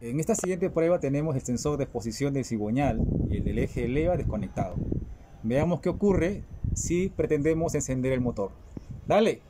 En esta siguiente prueba tenemos el sensor de posición del cigüeñal y el del eje leva desconectado. Veamos qué ocurre si pretendemos encender el motor. ¡Dale!